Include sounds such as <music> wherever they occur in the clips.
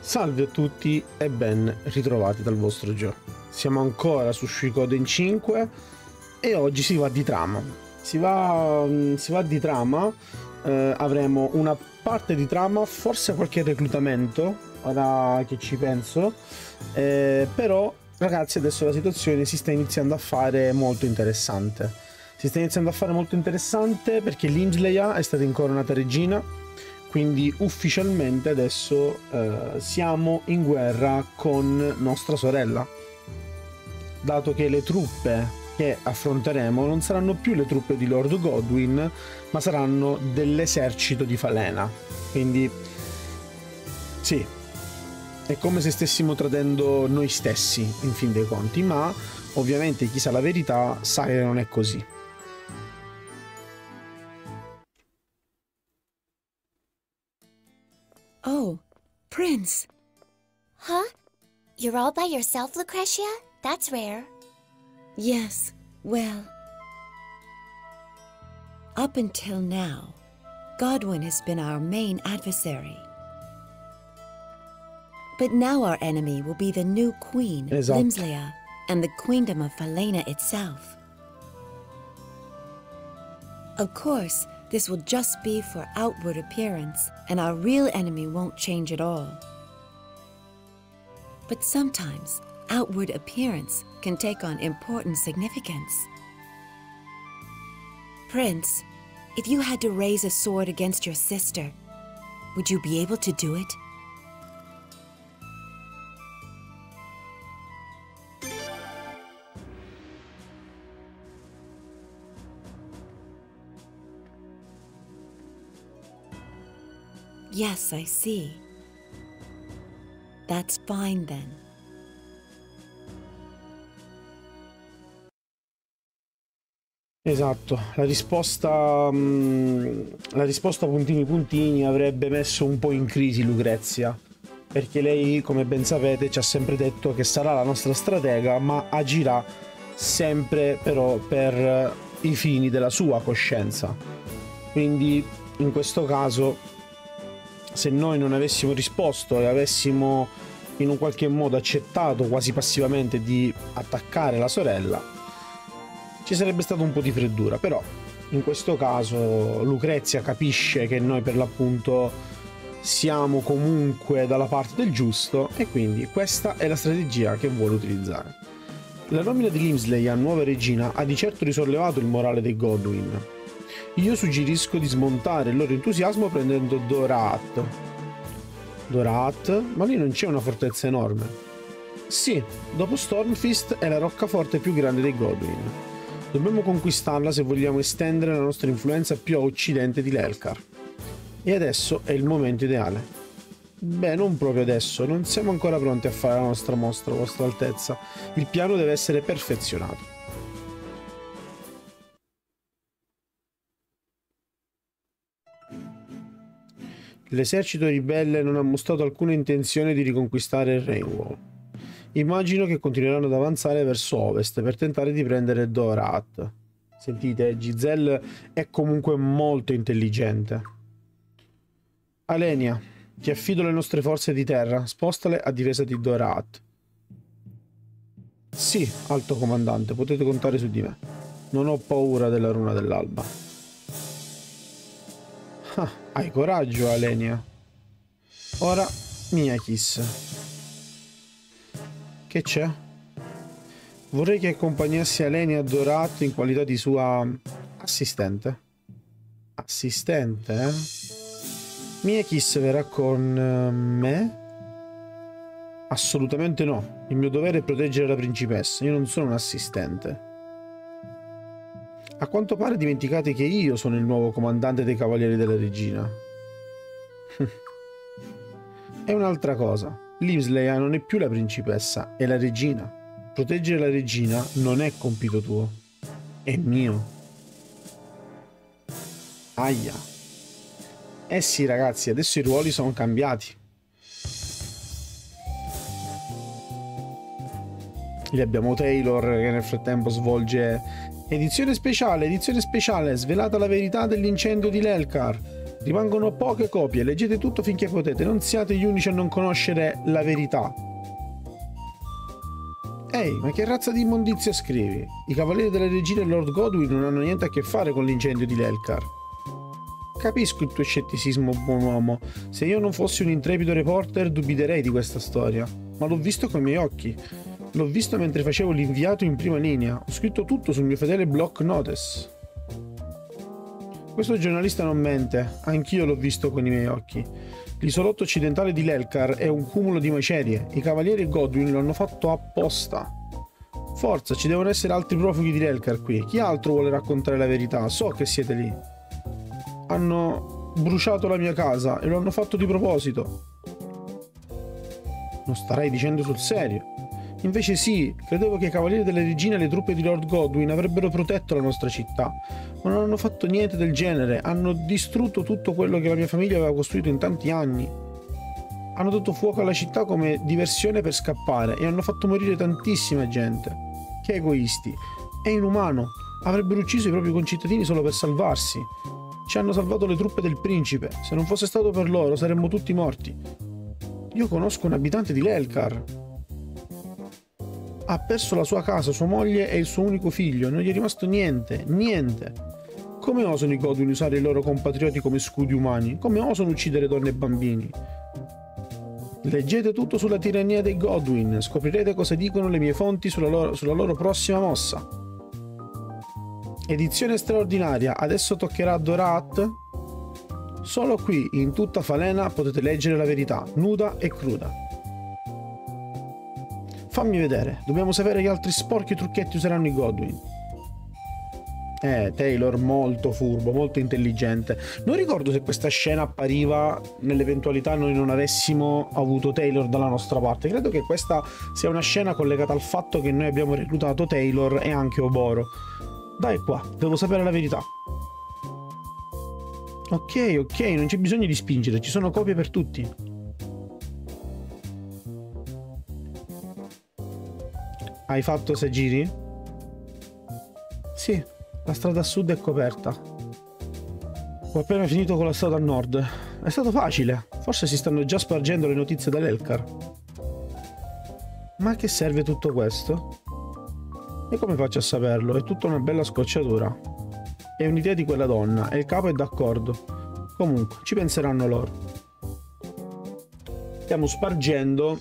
Salve a tutti e ben ritrovati dal vostro Joe. Siamo ancora su Suikoden 5 e oggi si va di trama. Si va, mm, si va di trama, eh, avremo una parte di trama, forse qualche reclutamento, ora che ci penso, eh, però ragazzi adesso la situazione si sta iniziando a fare molto interessante. Si sta iniziando a fare molto interessante perché l'Injleia è stata incoronata regina quindi ufficialmente adesso eh, siamo in guerra con nostra sorella. Dato che le truppe che affronteremo non saranno più le truppe di Lord Godwin, ma saranno dell'esercito di Falena. Quindi sì, è come se stessimo tradendo noi stessi in fin dei conti, ma ovviamente chi sa la verità sa che non è così. Oh, Prince. Huh? You're all by yourself, Lucretia? That's rare. Yes, well... Up until now, Godwin has been our main adversary. But now our enemy will be the new queen, Esatto. Limslea, and the queendom of Falena itself. Of course, this will just be for outward appearance, and our real enemy won't change at all. But sometimes, outward appearance can take on important significance. Prince, if you had to raise a sword against your sister, would you be able to do it? Yes, I see. That's fine then. Esatto, la risposta, mm, la risposta puntini puntini avrebbe messo un po' in crisi Lucrezia, perché lei, come ben sapete, ci ha sempre detto che sarà la nostra stratega, ma agirà sempre però per i fini della sua coscienza. Quindi in questo caso, se noi non avessimo risposto e avessimo in un qualche modo accettato quasi passivamente di attaccare la sorella, ci sarebbe stato un po' di freddura, però in questo caso Lucrezia capisce che noi per l'appunto siamo comunque dalla parte del giusto e quindi questa è la strategia che vuole utilizzare. La nomina di Limsley a nuova regina ha di certo risollevato il morale dei Godwin. Io suggerisco di smontare il loro entusiasmo prendendo Dorat. Dorat? Ma lì non c'è una fortezza enorme. Sì, dopo Stormfist è la roccaforte più grande dei Godwin. Dobbiamo conquistarla se vogliamo estendere la nostra influenza più a occidente di Lelkar. E adesso è il momento ideale. Beh, non proprio adesso, non siamo ancora pronti a fare la nostra mostra, Vostra Altezza. Il piano deve essere perfezionato. L'esercito ribelle non ha mostrato alcuna intenzione di riconquistare il Rainwall. Immagino che continueranno ad avanzare verso ovest per tentare di prendere Dorat. Sentite, Giselle è comunque molto intelligente. Alenia, ti affido le nostre forze di terra, spostale a difesa di Dorat. Sì, alto comandante, potete contare su di me. Non ho paura della runa dell'alba. Ah, hai coraggio, Alenia. Ora, Miyakis. Che c'è? Vorrei che accompagnassi Alenia a Dorat in qualità di sua assistente. Assistente, eh? Miyakis verrà con eh, me? Assolutamente no. Il mio dovere è proteggere la principessa. Io non sono un assistente. A quanto pare dimenticate che io sono il nuovo comandante dei Cavalieri della Regina. <laughs> è un'altra cosa. Limslea non è più la principessa, è la regina. Proteggere la regina non è compito tuo, è mio. Aia. Eh sì ragazzi, adesso i ruoli sono cambiati. Lì abbiamo Taylor che nel frattempo svolge edizione speciale, edizione speciale, svelata la verità dell'incendio di Lelkar. Rimangono poche copie, leggete tutto finché potete, non siate gli unici a non conoscere la verità. Ehi, ma che razza di immondizia scrivi? I Cavalieri della Regina e Lord Godwin non hanno niente a che fare con l'incendio di Lelkar. Capisco il tuo scetticismo, buon uomo. Se io non fossi un intrepido reporter, dubiterei di questa storia. Ma l'ho visto con i miei occhi. L'ho visto mentre facevo l'inviato in prima linea. Ho scritto tutto sul mio fedele block notice. Questo giornalista non mente, anch'io l'ho visto con i miei occhi. L'isolotto occidentale di Lelkar è un cumulo di macerie. I cavalieri Godwin lo hanno fatto apposta. Forza, ci devono essere altri profughi di Lelkar qui. Chi altro vuole raccontare la verità? So che siete lì. Hanno bruciato la mia casa e lo hanno fatto di proposito. Non starei dicendo sul serio. Invece sì, credevo che i cavalieri della regina e le truppe di Lord Godwin avrebbero protetto la nostra città, ma non hanno fatto niente del genere, hanno distrutto tutto quello che la mia famiglia aveva costruito in tanti anni. Hanno dato fuoco alla città come diversione per scappare e hanno fatto morire tantissima gente. Che egoisti. È inumano. Avrebbero ucciso i propri concittadini solo per salvarsi. Ci hanno salvato le truppe del principe. Se non fosse stato per loro saremmo tutti morti. Io conosco un abitante di Lelkar, ha perso la sua casa, sua moglie e il suo unico figlio, non gli è rimasto niente, niente. Come osano i Godwin usare i loro compatrioti come scudi umani? Come osano uccidere donne e bambini? Leggete tutto sulla tirannia dei Godwin, scoprirete cosa dicono le mie fonti sulla loro, sulla loro prossima mossa. Edizione straordinaria, adesso toccherà a Dorat? Solo qui, in tutta Falena, potete leggere la verità, nuda e cruda. Fammi vedere, dobbiamo sapere che altri sporchi trucchetti useranno i Godwin. Eh, Taylor molto furbo, molto intelligente. Non ricordo se questa scena appariva nell'eventualità noi non avessimo avuto Taylor dalla nostra parte. Credo che questa sia una scena collegata al fatto che noi abbiamo reclutato Taylor e anche Oboro. Dai qua, devo sapere la verità. Ok, ok, non c'è bisogno di spingere, ci sono copie per tutti. Hai fatto sei giri? Sì, la strada a sud è coperta. Ho appena finito con la strada a nord. È stato facile. Forse si stanno già spargendo le notizie dall'Elkar. Ma a che serve tutto questo? E come faccio a saperlo? È tutta una bella scocciatura. È un'idea di quella donna e il capo è d'accordo. Comunque, ci penseranno loro. Stiamo spargendo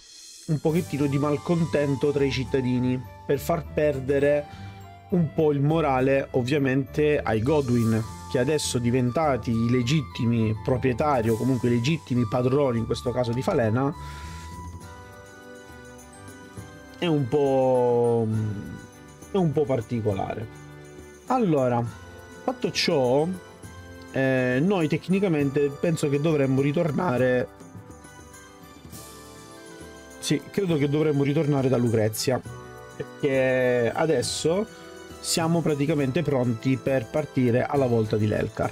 un pochettino di malcontento tra i cittadini per far perdere un po' il morale ovviamente ai Godwin che adesso diventati i legittimi proprietari o comunque i legittimi padroni in questo caso di Falena è un po' è un po' particolare. Allora fatto ciò eh, noi tecnicamente penso che dovremmo ritornare sì, credo che dovremmo ritornare da Lucrezia. Perché adesso siamo praticamente pronti per partire alla volta di Lelkar.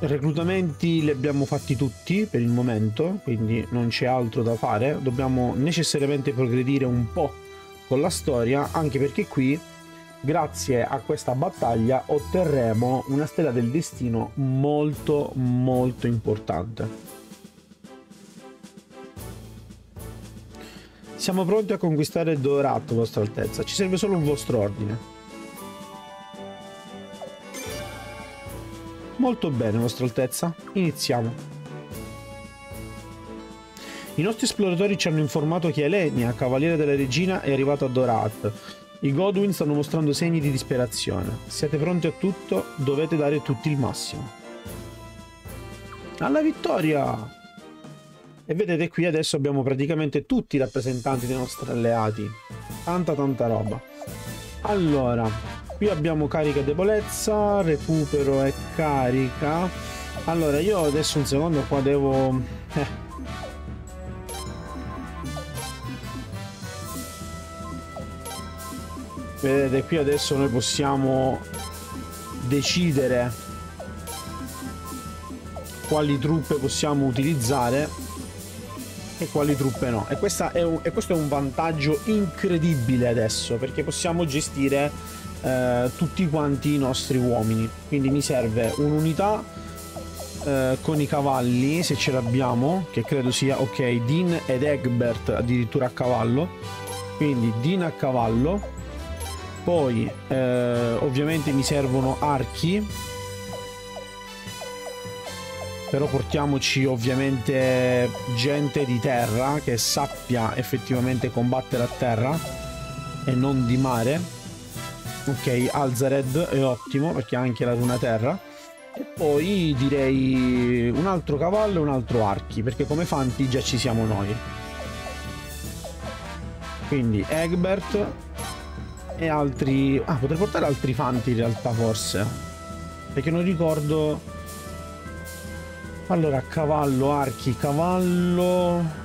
Reclutamenti li abbiamo fatti tutti per il momento, quindi non c'è altro da fare. Dobbiamo necessariamente progredire un po' con la storia, anche perché qui, grazie a questa battaglia, otterremo una stella del destino molto molto importante. Siamo pronti a conquistare Dorato, vostra altezza. Ci serve solo un vostro ordine. Molto bene, vostra altezza. Iniziamo. I nostri esploratori ci hanno informato che Elenia, cavaliere della regina, è arrivata a Dorat. I Godwin stanno mostrando segni di disperazione. Siete pronti a tutto? Dovete dare tutti il massimo. Alla vittoria! E vedete qui adesso abbiamo praticamente tutti i rappresentanti dei nostri alleati. Tanta tanta roba. Allora, qui abbiamo carica debolezza, recupero e carica. Allora, io adesso un secondo qua devo... Eh. Vedete, qui adesso noi possiamo decidere quali truppe possiamo utilizzare e quali truppe no. E, un, e, questo è un vantaggio incredibile adesso perché possiamo gestire eh, tutti quanti i nostri uomini. Quindi mi serve un'unità eh, con i cavalli, se ce l'abbiamo, che credo sia ok, Dean ed Egbert addirittura a cavallo. Quindi Dean a cavallo. Poi eh, ovviamente mi servono archi però portiamoci ovviamente gente di terra che sappia effettivamente combattere a terra e non di mare. Ok Alzared è ottimo perché ha anche la runa terra. E poi direi un altro cavallo e un altro archi perché come fanti già ci siamo noi. Quindi Egbert e altri ah potrei portare altri fanti in realtà forse. Perché non ricordo allora, cavallo, archi, cavallo...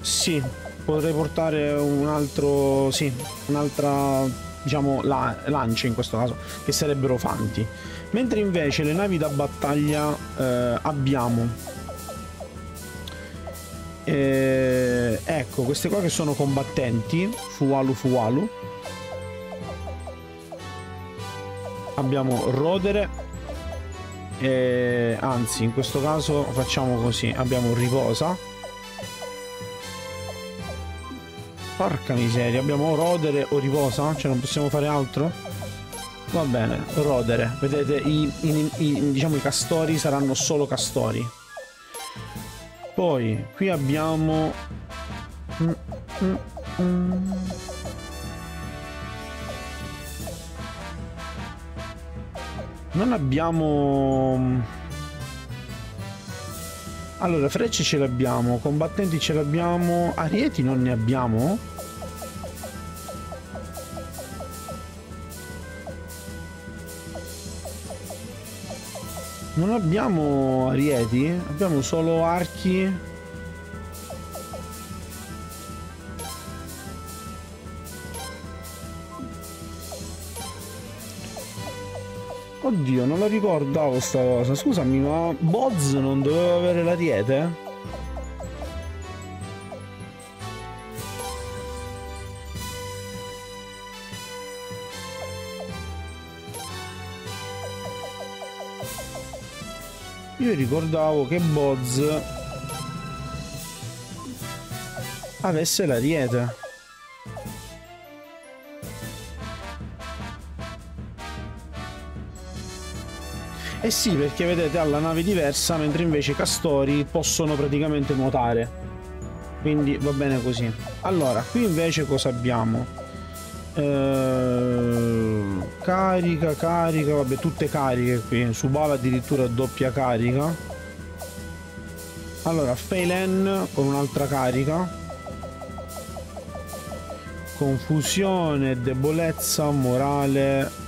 Sì, potrei portare un altro... Sì, un'altra, diciamo, la, lancia in questo caso, che sarebbero fanti. Mentre invece le navi da battaglia eh, abbiamo... Eh, ecco, queste qua che sono combattenti, Fualu Fualu. Abbiamo Rodere, e, anzi in questo caso facciamo così abbiamo riposa. Porca miseria abbiamo rodere o riposa cioè non possiamo fare altro? Va bene rodere. Vedete i, i, i, diciamo i castori saranno solo castori. Poi qui abbiamo mm, mm, mm. Non abbiamo... Allora, frecce ce le abbiamo, combattenti ce le abbiamo, arieti non ne abbiamo? Non abbiamo arieti, abbiamo solo archi Oddio, non la ricordavo sta cosa. Scusami, ma Boz non doveva avere l'ariete? Io ricordavo che Boz avesse l'ariete. Eh sì, perché vedete ha la nave diversa, mentre invece i castori possono praticamente nuotare. Quindi va bene così. Allora, qui invece cosa abbiamo? Ehm, carica, carica, vabbè, tutte cariche qui. Subala addirittura doppia carica. Allora, Phelan con un'altra carica. Confusione, debolezza, morale,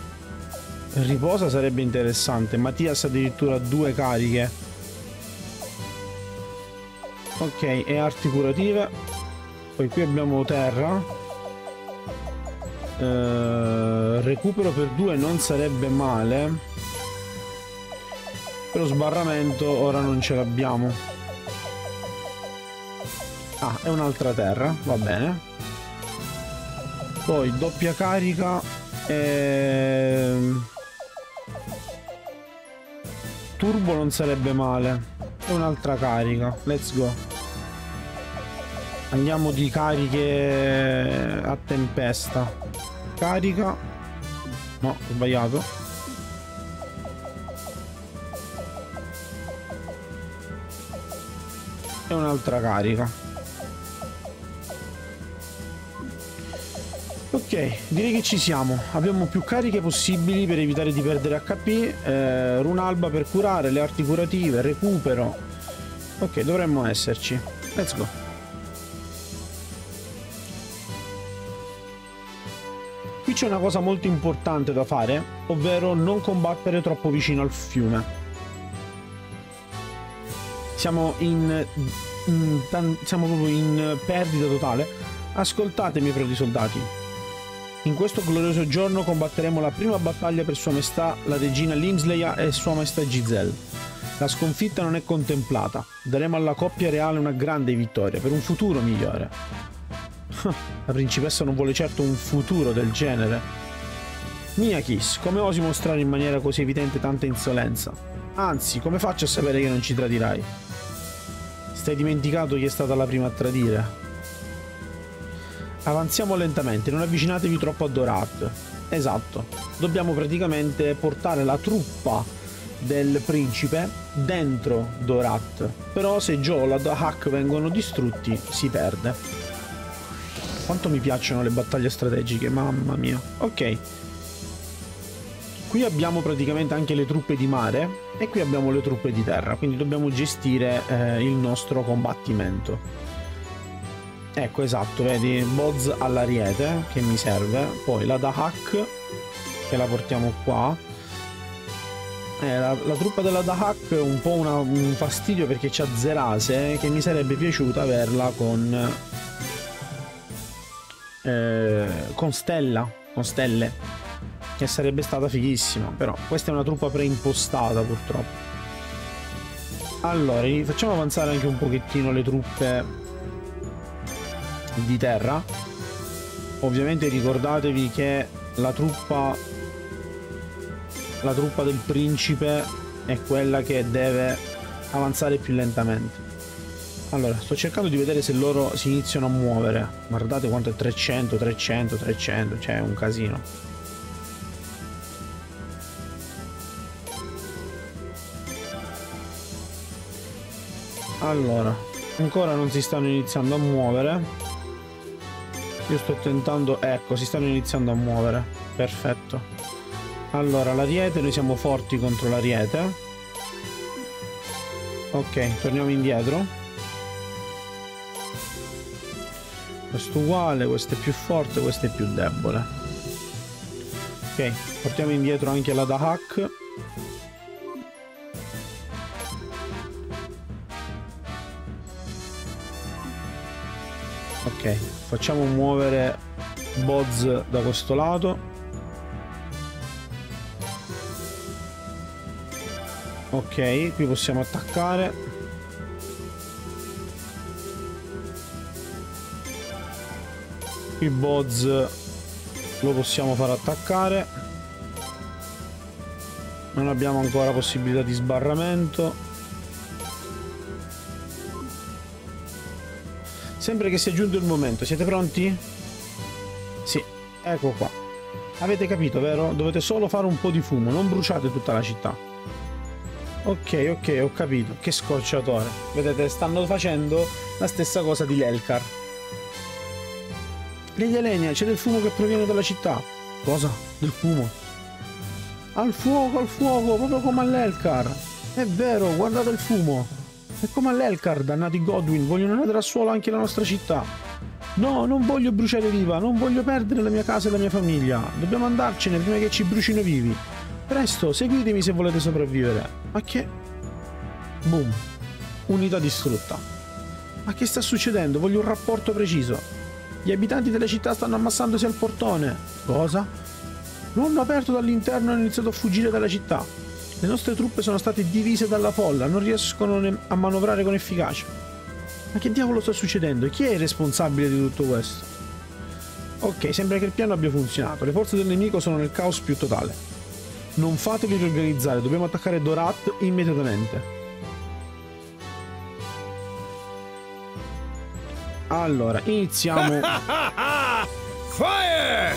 Riposa sarebbe interessante. Mattias addirittura due cariche. Ok, e arti curative. Poi qui abbiamo terra. Eh, recupero per due non sarebbe male. Però sbarramento ora non ce l'abbiamo. Ah, è un'altra terra, va bene. Poi doppia carica. Ehm turbo non sarebbe male. Un'altra carica. Let's go. Andiamo di cariche a tempesta. Carica. No, sbagliato. E un'altra carica. Ok, direi che ci siamo. Abbiamo più cariche possibili per evitare di perdere HP. Eh, runalba per curare, le arti curative, recupero. Ok, dovremmo esserci. Let's go. Qui c'è una cosa molto importante da fare, ovvero non combattere troppo vicino al fiume. Siamo in, in siamo proprio in perdita totale. Ascoltatemi, però, di soldati. In questo glorioso giorno combatteremo la prima battaglia per Sua Maestà, la regina Limsleia e Sua Maestà Giselle. La sconfitta non è contemplata. Daremo alla coppia reale una grande vittoria per un futuro migliore. La principessa non vuole certo un futuro del genere. Miyakis, come osi mostrare in maniera così evidente tanta insolenza? Anzi, come faccio a sapere che non ci tradirai? Stai dimenticato chi è stata la prima a tradire? Avanziamo lentamente, non avvicinatevi troppo a Dorat. Esatto, dobbiamo praticamente portare la truppa del principe dentro Dorat. Però se Joe e Hack vengono distrutti, si perde. Quanto mi piacciono le battaglie strategiche, mamma mia. Ok. Qui abbiamo praticamente anche le truppe di mare e qui abbiamo le truppe di terra, quindi dobbiamo gestire eh, il nostro combattimento. Ecco, esatto, vedi, Boz all'ariete, che mi serve. Poi la Dahak, che la portiamo qua. Eh, la, la, truppa della Dahak è un po' una, un fastidio perché c'ha Zerase, che mi sarebbe piaciuta averla con... Eh, con Stella, con Stelle, che sarebbe stata fighissima, però questa è una truppa preimpostata purtroppo. Allora, facciamo avanzare anche un pochettino le truppe di terra. Ovviamente ricordatevi che la truppa la truppa del principe è quella che deve avanzare più lentamente. Allora sto cercando di vedere se loro si iniziano a muovere. Guardate quanto è 300 300 300 cioè è un casino. Allora ancora non si stanno iniziando a muovere io sto tentando... Ecco, si stanno iniziando a muovere. Perfetto. Allora, l'ariete, noi siamo forti contro l'ariete. Ok, torniamo indietro. Questo uguale, questo è più forte, questo è più debole. Ok, portiamo indietro anche la Dahak. Ok, facciamo muovere Boz da questo lato. Ok, qui possiamo attaccare. Qui Boz lo possiamo far attaccare. Non abbiamo ancora possibilità di sbarramento. Sembra che sia giunto il momento. Siete pronti? Sì, ecco qua. Avete capito, vero? Dovete solo fare un po' di fumo, non bruciate tutta la città. Ok, ok, ho capito. Che scocciatore. Vedete, stanno facendo la stessa cosa di Lelkar. Lady Elenia, c'è del fumo che proviene dalla città. Cosa? Del fumo? Al fuoco, al fuoco, proprio come all'Elkar. È vero, guardate il fumo. È come all'Elkar, dannati Godwin, vogliono radere a suolo anche la nostra città. No, non voglio bruciare viva, non voglio perdere la mia casa e la mia famiglia. Dobbiamo andarcene prima che ci brucino vivi. Presto, seguitemi se volete sopravvivere. Ma che... Boom. Unità distrutta. Ma che sta succedendo? Voglio un rapporto preciso. Gli abitanti della città stanno ammassandosi al portone. Cosa? Lo hanno aperto dall'interno e hanno iniziato a fuggire dalla città. Le nostre truppe sono state divise dalla folla, non riescono a manovrare con efficacia. Ma che diavolo sta succedendo? Chi è il responsabile di tutto questo? Ok, sembra che il piano abbia funzionato. Le forze del nemico sono nel caos più totale. Non fatevi riorganizzare, dobbiamo attaccare Dorat immediatamente. Allora, iniziamo. <laughs> Fire!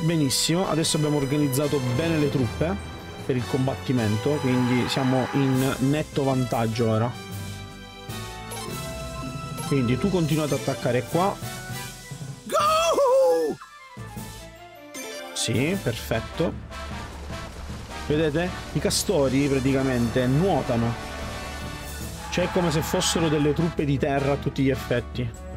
Benissimo, adesso abbiamo organizzato bene le truppe per il combattimento, quindi siamo in netto vantaggio ora. Quindi tu continua ad attaccare qua. Go! Sì, perfetto. Vedete? I castori praticamente nuotano. Cioè è come se fossero delle truppe di terra a tutti gli effetti.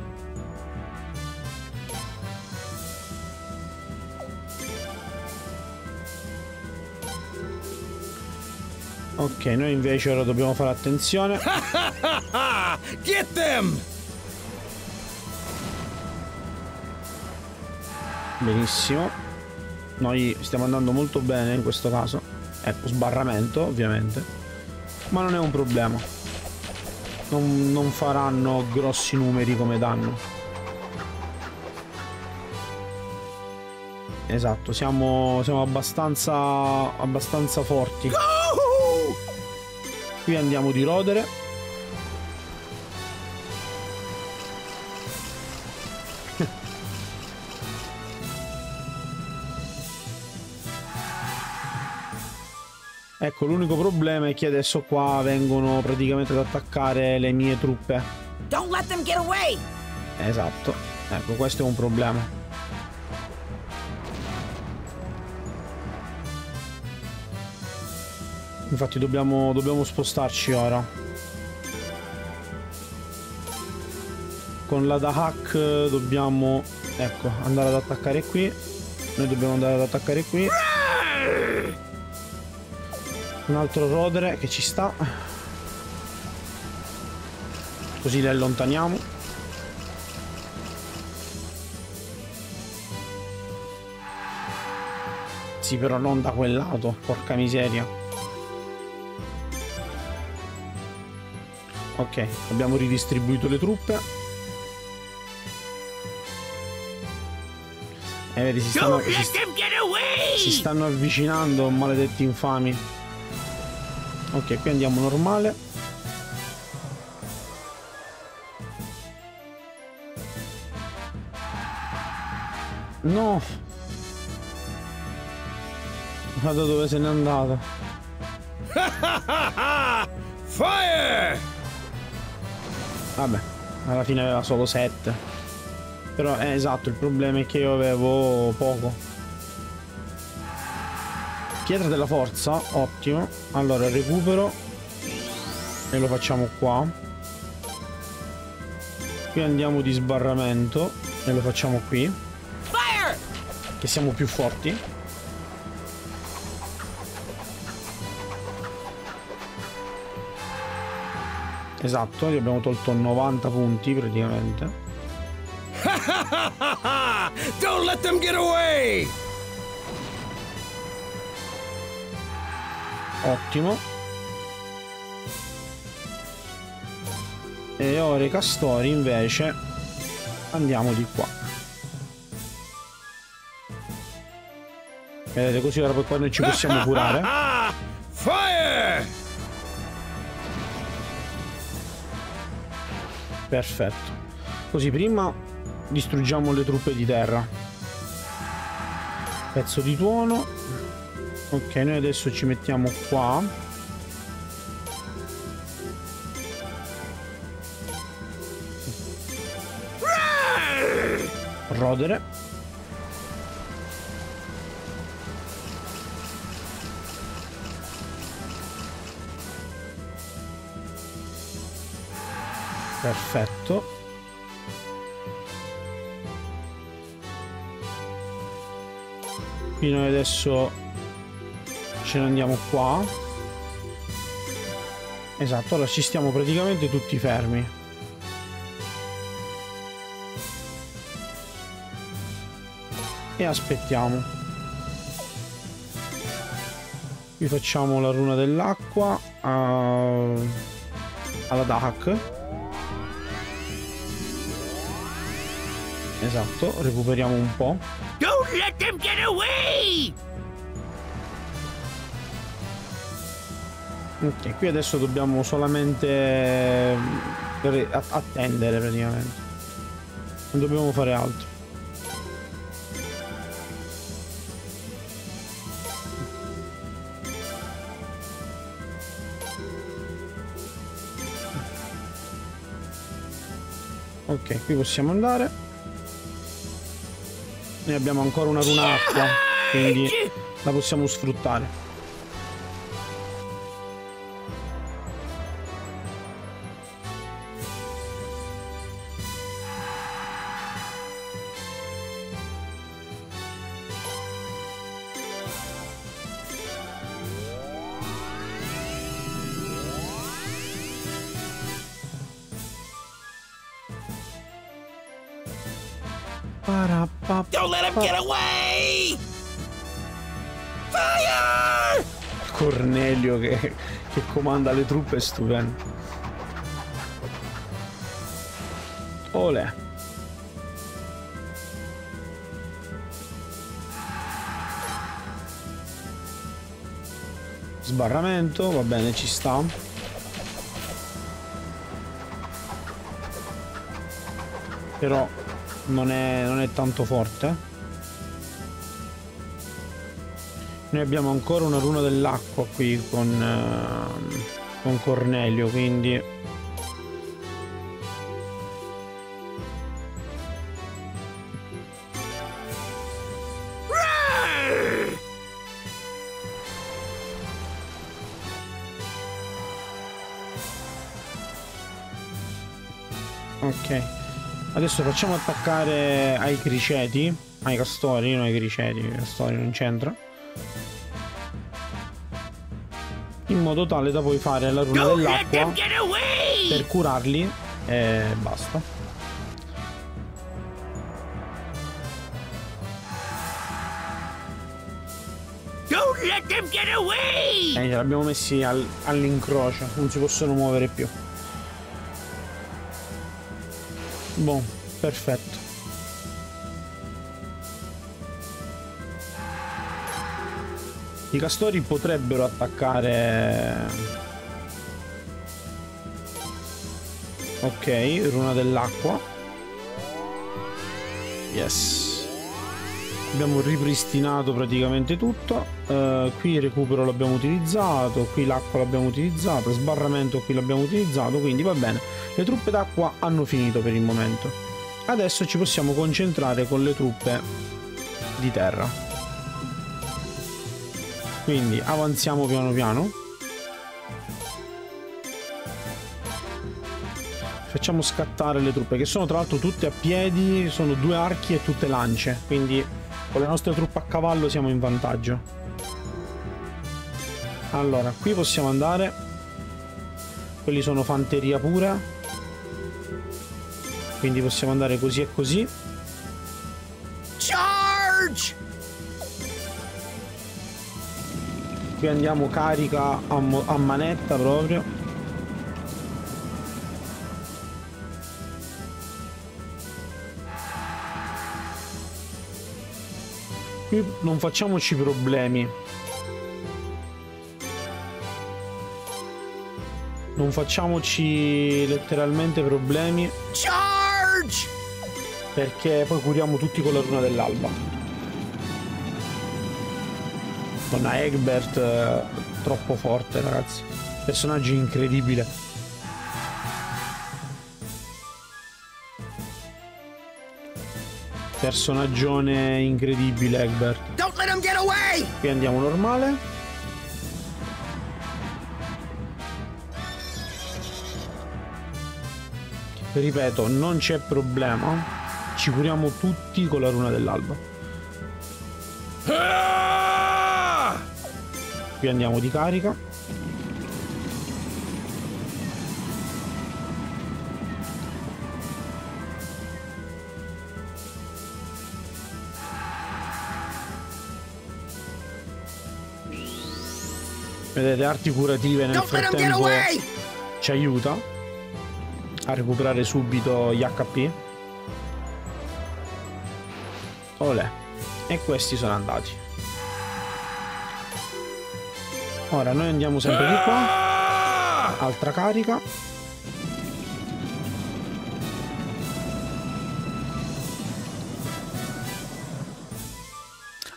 Ok, noi invece ora dobbiamo fare attenzione. <laughs> Get them! Benissimo. Noi stiamo andando molto bene in questo caso. Ecco, sbarramento, ovviamente. Ma non è un problema. Non, non faranno grossi numeri come danno. Esatto, siamo, siamo abbastanza, abbastanza forti. Qui andiamo di rodere. <laughs> ecco, l'unico problema è che adesso qua vengono praticamente ad attaccare le mie truppe. Don't let them get away! Esatto, ecco, questo è un problema. Infatti dobbiamo, dobbiamo spostarci ora. Con la da hack dobbiamo, ecco, andare ad attaccare qui. Noi dobbiamo andare ad attaccare qui. Un altro rodere che ci sta. Così le allontaniamo. Sì, però non da quel lato, porca miseria. Ok, abbiamo ridistribuito le truppe. E eh, vedi, si stanno, si, si stanno avvicinando, maledetti infami. Ok, qui andiamo normale. No! Guarda dove se n'è andato. <laughs> Fire! Vabbè, alla fine aveva solo 7. Però è eh, esatto, il problema è che io avevo poco. Pietra della forza, ottimo. Allora recupero. E lo facciamo qua. Qui andiamo di sbarramento. E lo facciamo qui. Che siamo più forti. Esatto, gli abbiamo tolto 90 punti praticamente. <laughs> Don't let them get away! Ottimo. E ora i castori invece andiamo di qua. Vedete così ora poi noi ci possiamo curare. <laughs> Perfetto. Così prima distruggiamo le truppe di terra. Pezzo di tuono. Ok, noi adesso ci mettiamo qua. Rodere. Perfetto. Qui noi adesso ce ne andiamo qua. Esatto, ora ci stiamo praticamente tutti fermi. E aspettiamo. Qui facciamo la runa dell'acqua uh, alla Dahak. Esatto, recuperiamo un po'. Don't let them get away! Ok, qui adesso dobbiamo solamente eh, attendere praticamente. Non dobbiamo fare altro. Ok, qui possiamo andare. Noi abbiamo ancora una runa acqua, quindi la possiamo sfruttare. comanda le truppe è stupendo. Olè. Sbarramento, va bene, ci sta. Però non è, non è tanto forte. Noi abbiamo ancora una runa dell'acqua qui con, uh, con Cornelio, quindi Ok. Adesso facciamo attaccare ai criceti. Ai castori, non ai criceti. I castori non c'entra. Modo tale da poi fare la runa dell'acqua per curarli e basta. Don't let them get away! Eh, li abbiamo messi al, all'incrocio, non si possono muovere più. Boh, perfetto. I castori potrebbero attaccare... Ok, runa dell'acqua. Yes. Abbiamo ripristinato praticamente tutto. Uh, qui il recupero l'abbiamo utilizzato, qui l'acqua l'abbiamo utilizzato, sbarramento qui l'abbiamo utilizzato, quindi va bene. Le truppe d'acqua hanno finito per il momento. Adesso ci possiamo concentrare con le truppe di terra. Quindi avanziamo piano piano. Facciamo scattare le truppe che sono tra l'altro tutte a piedi, sono due archi e tutte lance, quindi con le nostre truppe a cavallo siamo in vantaggio. Allora, qui possiamo andare. Quelli sono fanteria pura quindi possiamo andare così e così qui andiamo carica a, a manetta proprio qui non facciamoci problemi non facciamoci letteralmente problemi Charge! Perché poi curiamo tutti con la runa dell'alba. Donna Egbert, eh, troppo forte ragazzi. Personaggio incredibile. Personaggione incredibile Egbert. Don't let him get away! Qui andiamo normale. Ripeto, non c'è problema ci curiamo tutti con la runa dell'alba. Qui andiamo di carica. Vedete, arti curative nel frattempo ci aiuta a recuperare subito gli HP. Olè. E questi sono andati. Ora noi andiamo sempre di qua. Altra carica.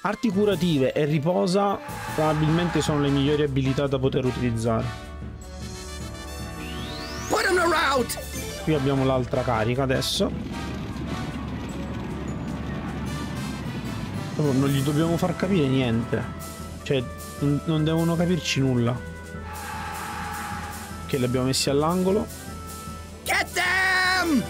Arti curative e riposa probabilmente sono le migliori abilità da poter utilizzare. Qui abbiamo l'altra carica adesso. non gli dobbiamo far capire niente. Cioè, non devono capirci nulla. Che li abbiamo messi all'angolo. Get them!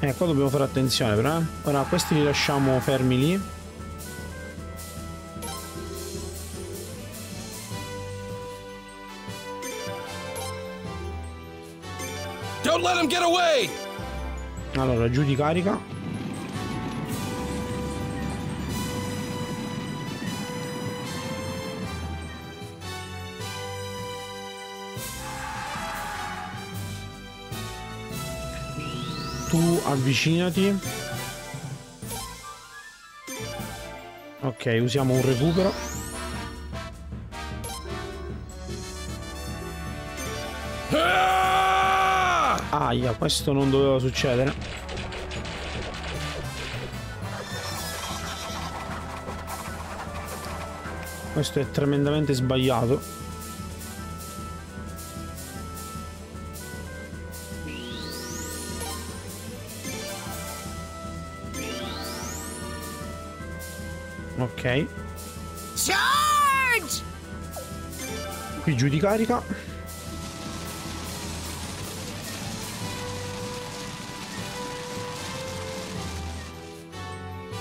Eh, qua dobbiamo fare attenzione però, eh. Ora, questi li lasciamo fermi lì. Allora, giù di carica. Tu avvicinati. Ok, usiamo un recupero. Aia, questo non doveva succedere. Questo è tremendamente sbagliato. Ok. Charge! Qui giù di carica.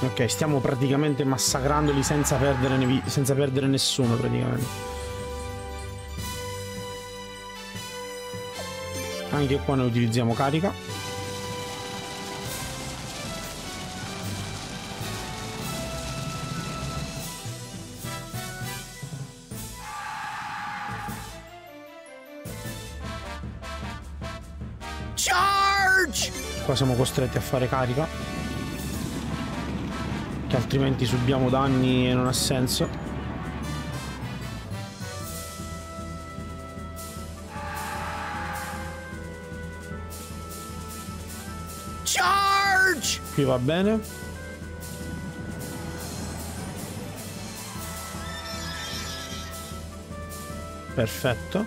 Ok, stiamo praticamente massacrandoli senza perdere, senza perdere nessuno praticamente. Anche qua ne utilizziamo carica. Charge! Qua siamo costretti a fare carica. Altrimenti subiamo danni e non ha senso. Charge! Qui va bene. Perfetto.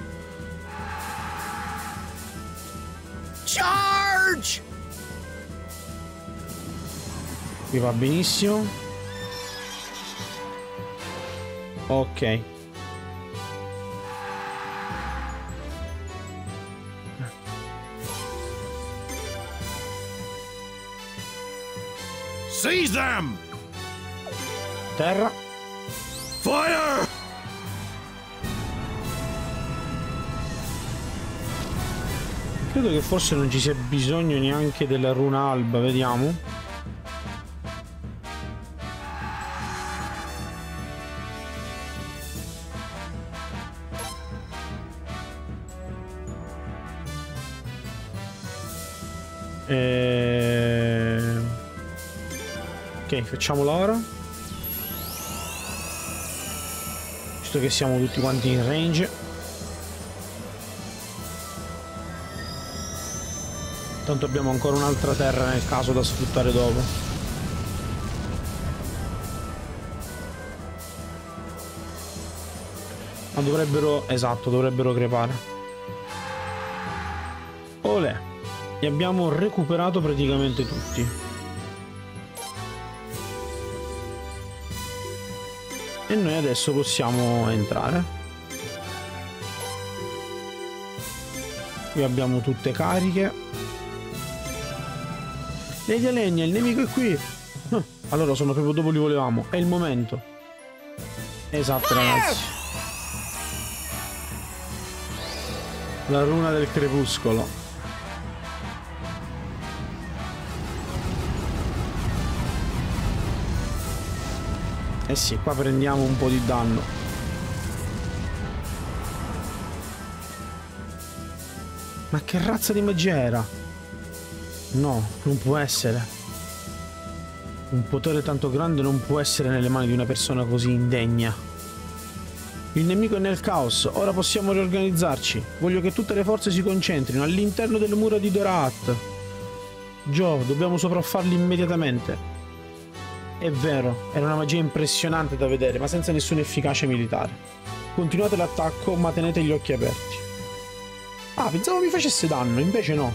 Charge! Qui va benissimo. Ok. Seize them! Terra. Fire! Credo che forse non ci sia bisogno neanche della runa alba, vediamo. Ok, facciamolo ora. Visto che siamo tutti quanti in range. Tanto abbiamo ancora un'altra terra nel caso da sfruttare dopo. Ma dovrebbero... Esatto, dovrebbero crepare. Olè. Li abbiamo recuperato praticamente tutti. Adesso possiamo entrare. Qui abbiamo tutte cariche. Legna legna, il nemico è qui. Ah, Allora sono proprio dove li volevamo. È il momento. Esatto, ragazzi. La runa del crepuscolo. Eh sì, qua prendiamo un po' di danno. Ma che razza di magia era? No, non può essere. Un potere tanto grande non può essere nelle mani di una persona così indegna. Il nemico è nel caos, ora possiamo riorganizzarci. Voglio che tutte le forze si concentrino all'interno delle mura di Dorat. Joe, dobbiamo sopraffarli immediatamente. È vero, era una magia impressionante da vedere, ma senza nessuna efficacia militare. Continuate l'attacco, ma tenete gli occhi aperti. Ah, pensavo mi facesse danno, invece no.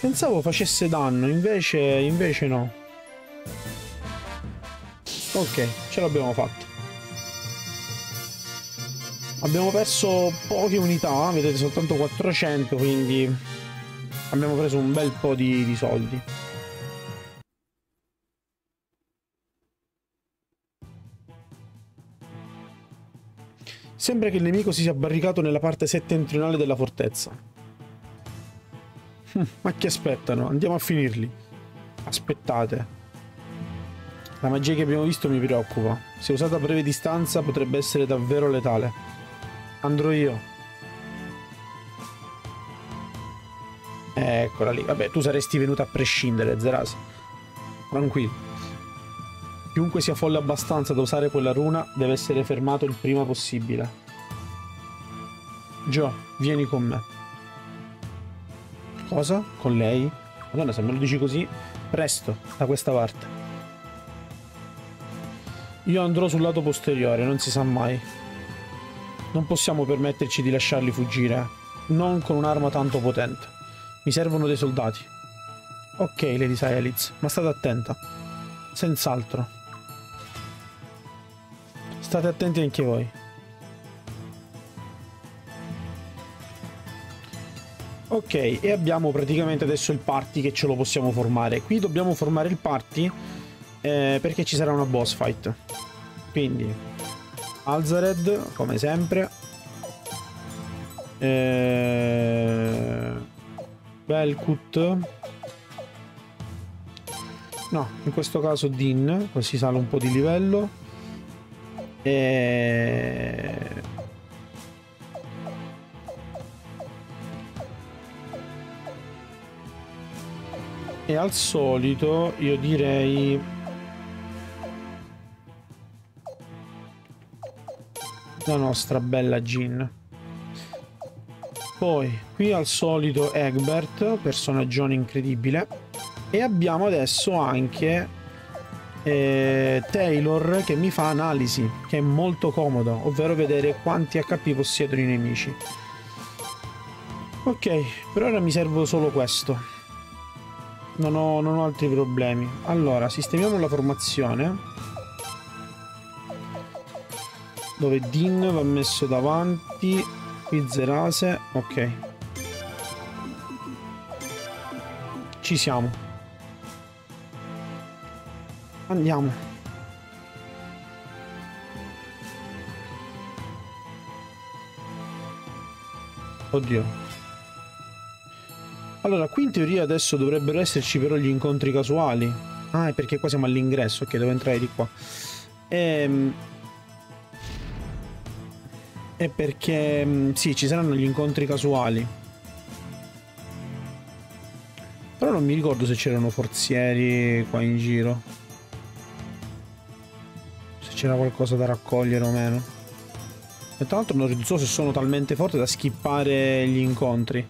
Pensavo facesse danno, invece, invece no. Ok, ce l'abbiamo fatta. Abbiamo perso poche unità, vedete soltanto 400, quindi abbiamo preso un bel po' di, di soldi. Sembra che il nemico si sia barricato nella parte settentrionale della fortezza. Hm, Ma che aspettano? Andiamo a finirli. Aspettate. La magia che abbiamo visto mi preoccupa. Se usata a breve distanza potrebbe essere davvero letale. Andrò io. Eccola lì. Vabbè, tu saresti venuto a prescindere, Zeras. Tranquillo. Chiunque sia folle abbastanza da usare quella runa deve essere fermato il prima possibile. Joe, vieni con me. Cosa? Con lei? Madonna, se me lo dici così, presto, da questa parte. Io andrò sul lato posteriore, non si sa mai. Non possiamo permetterci di lasciarli fuggire, non con un'arma tanto potente. Mi servono dei soldati. Ok, Lady Saeliz, ma state attenta. Senz'altro. State attenti anche voi. Ok, e abbiamo praticamente adesso il party che ce lo possiamo formare. Qui dobbiamo formare il party eh, perché ci sarà una boss fight. Quindi, Alzared, come sempre. Eh, Belkut. No, in questo caso Din, così sale un po' di livello. E... E al solito io direi... La nostra bella Jean. Poi, qui al solito Egbert, personaggione incredibile. E abbiamo adesso anche eh, Taylor che mi fa analisi, che è molto comodo, ovvero vedere quanti HP possiedono i nemici. Ok, per ora mi servo solo questo. Non ho, non ho altri problemi. Allora, sistemiamo la formazione. Dove Din va messo davanti. Qui Zerase. Ok. Ci siamo. Andiamo. Oddio. Allora, qui in teoria adesso dovrebbero esserci però gli incontri casuali. Ah, è perché qua siamo all'ingresso. Ok, devo entrare di qua. Ehm... È perché... mm, Sì, ci saranno gli incontri casuali. Però non mi ricordo se c'erano forzieri qua in giro. Se c'era qualcosa da raccogliere o meno. E tra l'altro non so se sono talmente forte da skippare gli incontri.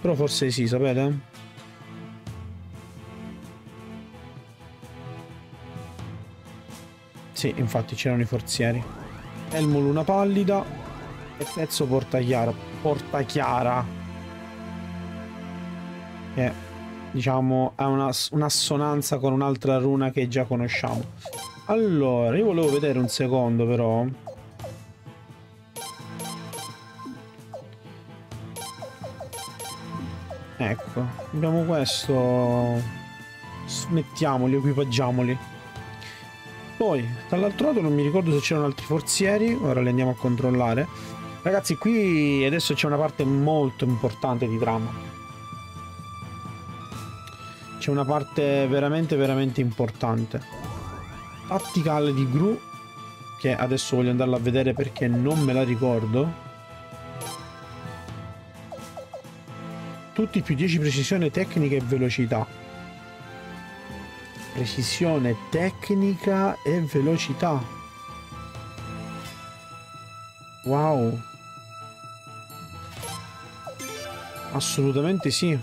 Però forse sì, sapete? Sì, infatti c'erano i forzieri. Elmo Luna Pallida e pezzo Porta Chiara. Porta Chiara. Che diciamo ha una- un'assonanza con un'altra runa che già conosciamo. Allora, io volevo vedere un secondo però. Ecco, abbiamo questo. Smettiamoli, equipaggiamoli. Poi, dall'altro lato non mi ricordo se c'erano altri forzieri, ora li andiamo a controllare. Ragazzi, qui adesso c'è una parte molto importante di trama. C'è una parte veramente, veramente importante. Tactical di Gru, che adesso voglio andarla a vedere perché non me la ricordo. Tutti più 10 precisione tecnica e velocità. Precisione tecnica e velocità. Wow. Assolutamente sì.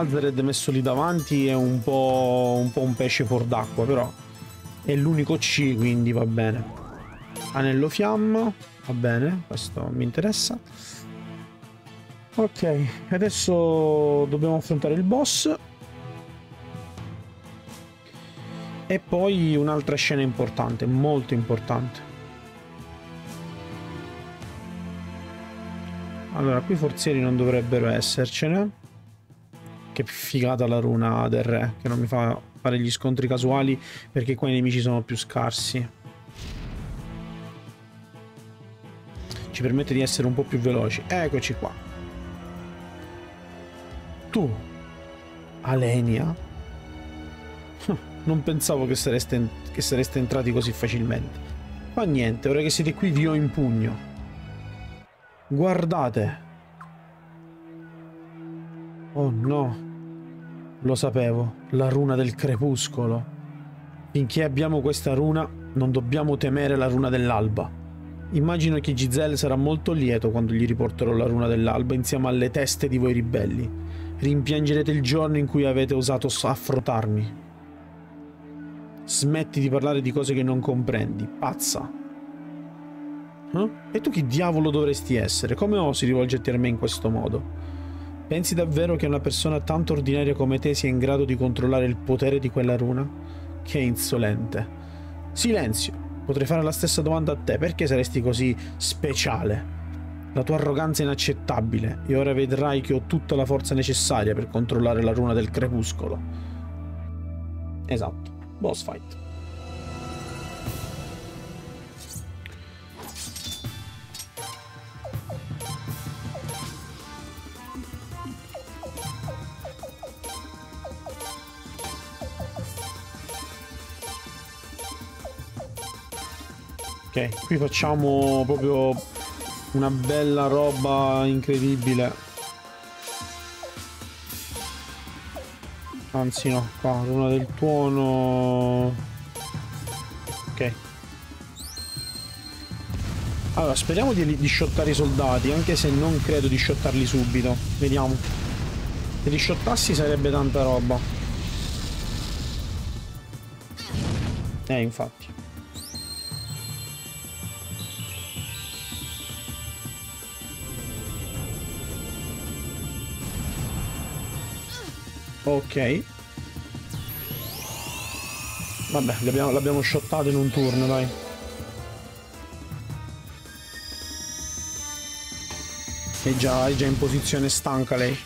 Alzared messo lì davanti è un po' un, po un pesce fuor d'acqua, però è l'unico C, quindi va bene. Anello fiamma, va bene, questo mi interessa. Ok, adesso dobbiamo affrontare il boss. E poi un'altra scena importante, molto importante. Allora, qui forzieri non dovrebbero essercene. Che figata la runa del re, che non mi fa fare gli scontri casuali perché qua i nemici sono più scarsi. ci permette di essere un po' più veloci. Eccoci qua. Tu, Alenia, non pensavo che sareste, che sareste entrati così facilmente. Ma niente, ora che siete qui vi ho in pugno. Guardate. Oh no. Lo sapevo, la runa del crepuscolo. Finché abbiamo questa runa, non dobbiamo temere la runa dell'alba. Immagino che Giselle sarà molto lieto quando gli riporterò la runa dell'alba insieme alle teste di voi ribelli. Rimpiangerete il giorno in cui avete osato affrontarmi. Smetti di parlare di cose che non comprendi, pazza. Eh? E tu chi diavolo dovresti essere? Come osi rivolgerti a me in questo modo? Pensi davvero che una persona tanto ordinaria come te sia in grado di controllare il potere di quella runa? Che insolente. Silenzio. Potrei fare la stessa domanda a te. Perché saresti così speciale? La tua arroganza è inaccettabile e ora vedrai che ho tutta la forza necessaria per controllare la runa del crepuscolo. Esatto. Boss fight. Ok, qui facciamo proprio una bella roba incredibile. Anzi no, qua, runa del tuono... Ok. Allora, speriamo di, di shottare i soldati, anche se non credo di shottarli subito. Vediamo. Se li shottassi sarebbe tanta roba. Eh, infatti. Ok. Vabbè, l'abbiamo, shottato in un turno, dai. È già, è già in posizione stanca lei.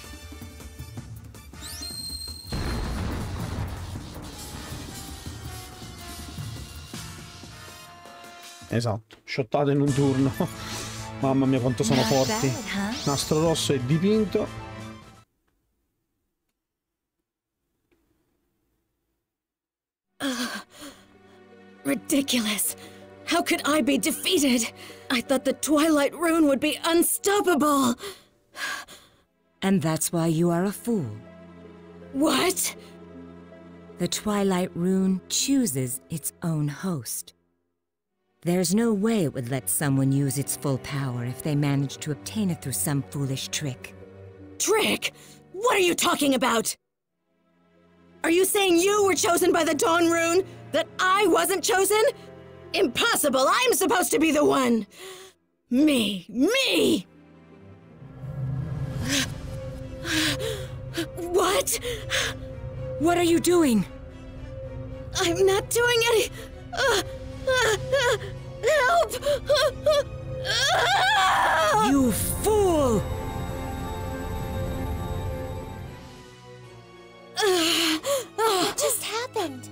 Esatto, shottato in un turno. <laughs> Mamma mia quanto sono forti. Nastro rosso è dipinto. Ridiculous. How could I be defeated? I thought the Twilight Rune would be unstoppable. And that's why you are a fool. What? The Twilight Rune chooses its own host. There's no way it would let someone use its full power if they managed to obtain it through some foolish trick. Trick? What are you talking about? Are you saying you were chosen by the Dawn Rune? That I wasn't chosen? Impossible! I'm supposed to be the one! Me! Me! What? What are you doing? I'm not doing any. Uh, uh, uh, help! you fool! What just happened?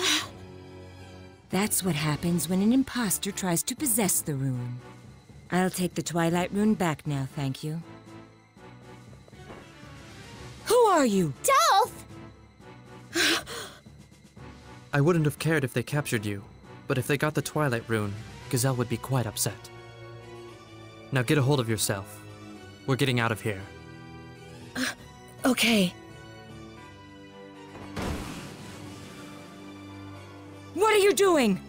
<gasps> That's what happens when an impostor tries to possess the rune. I'll take the Twilight Rune back now, thank you. Who are you? Dolph! <gasps> I wouldn't have cared if they captured you, but if they got the Twilight Rune, Gazelle would be quite upset. Now get a hold of yourself. We're getting out of here. Uh, <gasps> okay. Doing?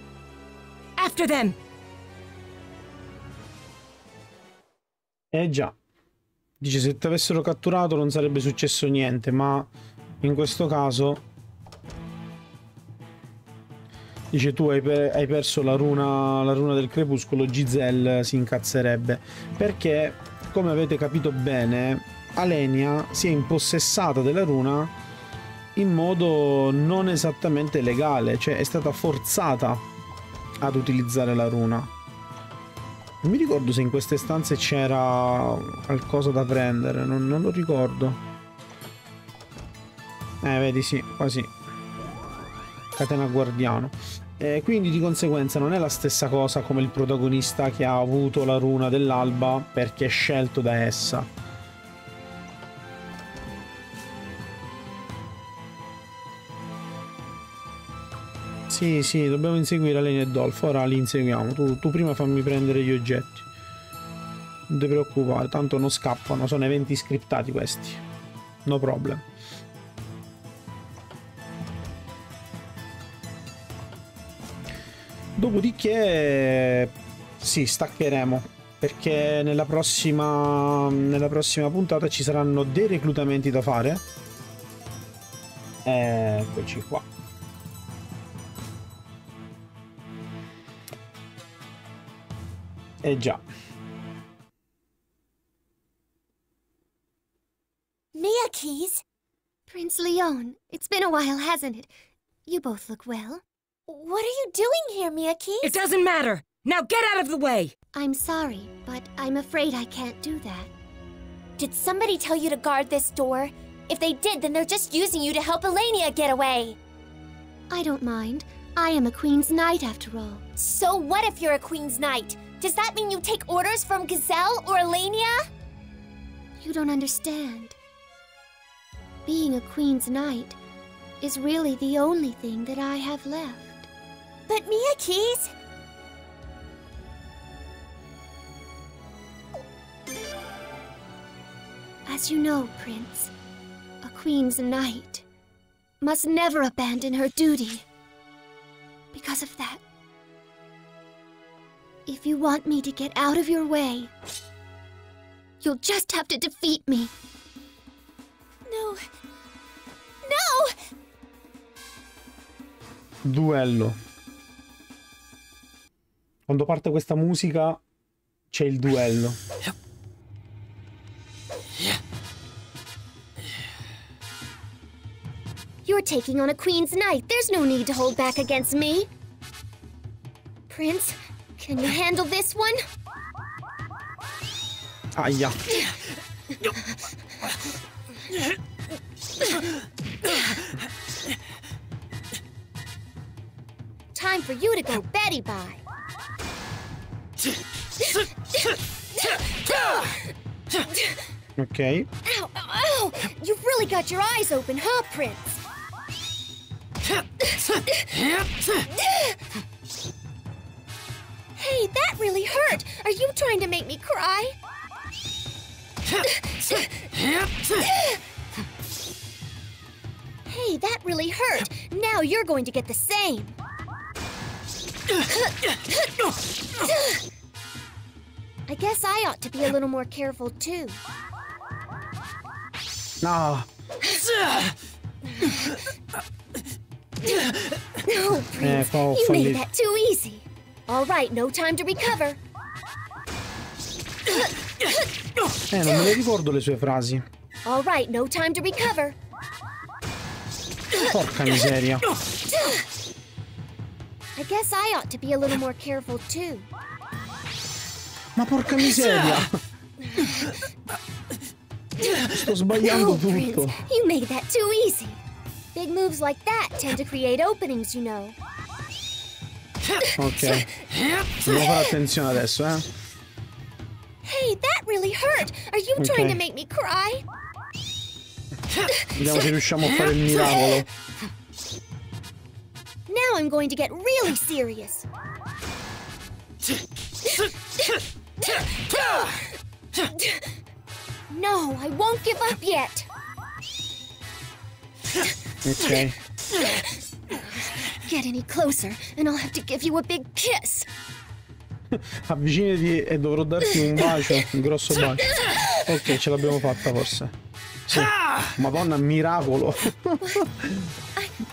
After them! Eh già. Dice se ti avessero catturato non sarebbe successo niente, ma in questo caso... Dice tu hai, per hai perso la runa, la runa del crepuscolo, Giselle si incazzerebbe. Perché, come avete capito bene, Alenia si è impossessata della runa in modo non esattamente legale, cioè è stata forzata ad utilizzare la runa. Non mi ricordo se in queste stanze c'era qualcosa da prendere, non, non, lo ricordo. Eh, vedi, sì, quasi. Catena guardiano. E quindi di conseguenza non è la stessa cosa come il protagonista che ha avuto la runa dell'alba perché è scelto da essa. Sì, sì, dobbiamo inseguire Lane e Dolph. Ora li inseguiamo. Tu, tu prima fammi prendere gli oggetti. Non ti preoccupare, tanto non scappano, sono eventi scriptati questi. No problem. Dopodiché sì, staccheremo perché nella prossima nella prossima puntata ci saranno dei reclutamenti da fare. Eccoci qua. Eh già. Mia Keys? Prince Leon, it's been a while, hasn't it? You both look well. What are you doing here, Mia Keys? It doesn't matter! Now get out of the way! I'm sorry, but I'm afraid I can't do that. Did somebody tell you to guard this door? If they did, then they're just using you to help Elania get away. I don't mind. I am a Queen's Knight after all. So what if you're a Queen's Knight? Does that mean you take orders from Gazelle or Elenia? You don't understand. Being a Queen's Knight is really the only thing that I have left. But Mia Keys? As you know, Prince, a Queen's Knight must never abandon her duty. Because of that, if you want me to get out of your way, you'll just have to defeat me. No. No! Duello. Quando parte questa musica c'è il duello. You're taking on a Queen's Knight. There's no need to hold back against me. Prince, can you handle this one? Aia. Time for you to go Betty by. Ok. Ow, ow, ow! You've really got your eyes open, huh, Prince? Hey, that really hurt! Are you trying to make me cry? Hey, that really hurt! Now you're going to get the same! I guess I ought to be a little more careful too. No. No, Prince, ho you made that too easy. All right, no time to recover. Eh, non me le ricordo le sue frasi. All right, no time to recover. Porca miseria. I guess I ought to be a little more careful too. Ma porca miseria. Sto sbagliando No, Prince, tutto. you made that too easy. Big moves like that tend to create openings, you know. Ok. Devo fare attenzione adesso, eh. Hey, that really hurt. Are you trying to make me cry? Vediamo se riusciamo a fare il miracolo. Now I'm going to get really serious. No, I won't give up yet. Ok. Get any closer, and I'll have to give you a big kiss. Avvicinati e dovrò darti un bacio, un grosso bacio. Ok, ce l'abbiamo fatta forse. Sì. Madonna, miracolo.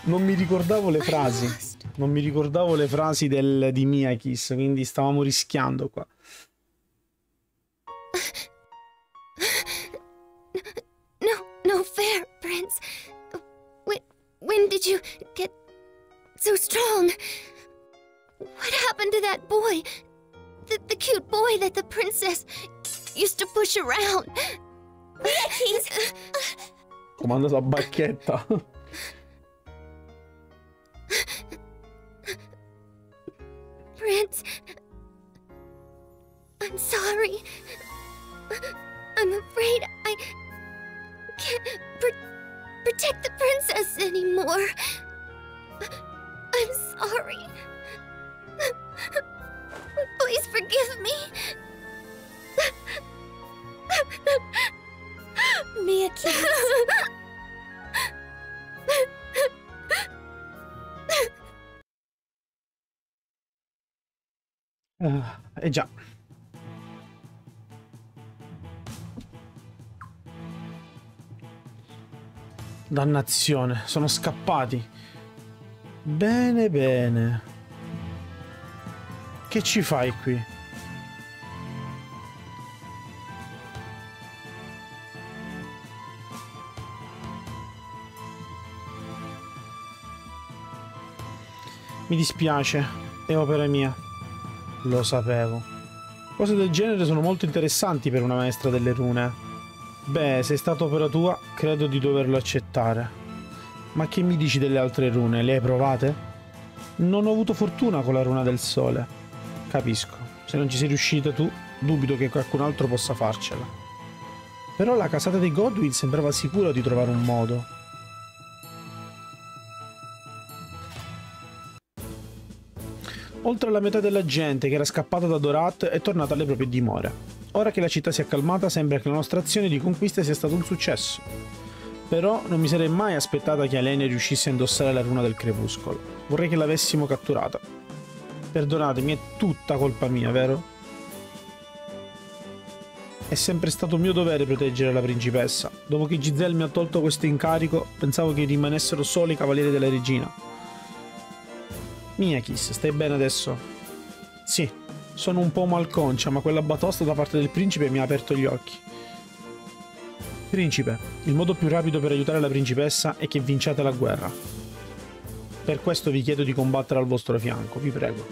Non mi ricordavo le frasi. Non mi ricordavo le frasi del, di Miyakis, quindi stavamo rischiando qua. No, no fair, Prince. When, when did you get so strong? What happened to that boy? The, the cute boy that the princess used to push around? He's. Comando a bacchetta. Prince. I'm sorry. I'm afraid I can't pr- protect the princess anymore. I'm sorry. Please forgive me. Mia Keys. Ah, eh già. Dannazione, sono scappati. Bene, bene. Che ci fai qui? Mi dispiace, è opera mia. Lo sapevo. Cose del genere sono molto interessanti per una maestra delle rune. Beh, se è stata opera tua, credo di doverlo accettare. Ma che mi dici delle altre rune? Le hai provate? Non ho avuto fortuna con la runa del sole. Capisco. Se non ci sei riuscita tu, dubito che qualcun altro possa farcela. Però la casata dei Godwin sembrava sicura di trovare un modo. Oltre alla metà della gente che era scappata da Dorat è tornata alle proprie dimore. Ora che la città si è calmata sembra che la nostra azione di conquista sia stata un successo. Però non mi sarei mai aspettata che Alenia riuscisse a indossare la runa del crepuscolo. Vorrei che l'avessimo catturata. Perdonatemi, è tutta colpa mia, vero? È sempre stato mio dovere proteggere la principessa. Dopo che Giselle mi ha tolto questo incarico, pensavo che rimanessero soli i cavalieri della regina. Miyakis, stai bene adesso? Sì, sono un po' malconcia, ma quella batosta da parte del principe mi ha aperto gli occhi. Principe, il modo più rapido per aiutare la principessa è che vinciate la guerra. Per questo vi chiedo di combattere al vostro fianco, vi prego.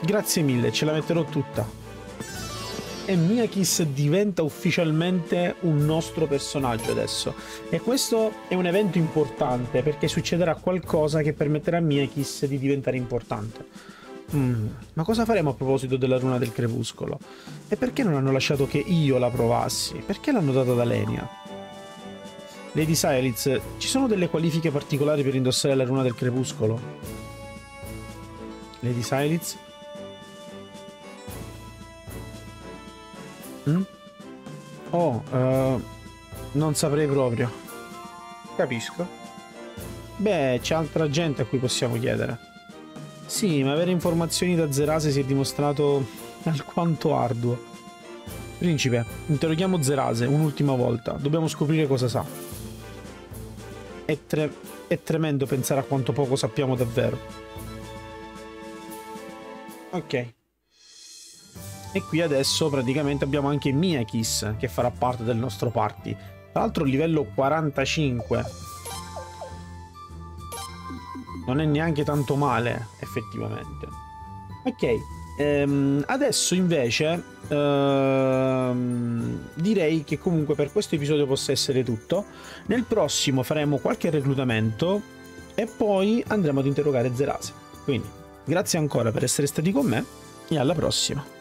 Grazie mille, ce la metterò tutta e Miyakis diventa ufficialmente un nostro personaggio adesso. E questo è un evento importante perché succederà qualcosa che permetterà a Miyakis di diventare importante. Mm, ma cosa faremo a proposito della runa del crepuscolo? E perché non hanno lasciato che io la provassi? Perché l'hanno data ad Alenia? Lady Silitz, ci sono delle qualifiche particolari per indossare la runa del crepuscolo? Lady Silitz? Mm? Oh, uh, non saprei proprio. Capisco. Beh, c'è altra gente a cui possiamo chiedere. Sì, ma avere informazioni da Zerase si è dimostrato alquanto arduo. Principe, interroghiamo Zerase un'ultima volta. Dobbiamo scoprire cosa sa. È, tre è tremendo pensare a quanto poco sappiamo davvero. Ok. E qui adesso praticamente abbiamo anche Miyakis che farà parte del nostro party. Tra l'altro livello 45. Non è neanche tanto male, effettivamente. Ok, ehm, adesso invece ehm, direi che comunque per questo episodio possa essere tutto. Nel prossimo faremo qualche reclutamento e poi andremo ad interrogare Zerase. Quindi, grazie ancora per essere stati con me e alla prossima.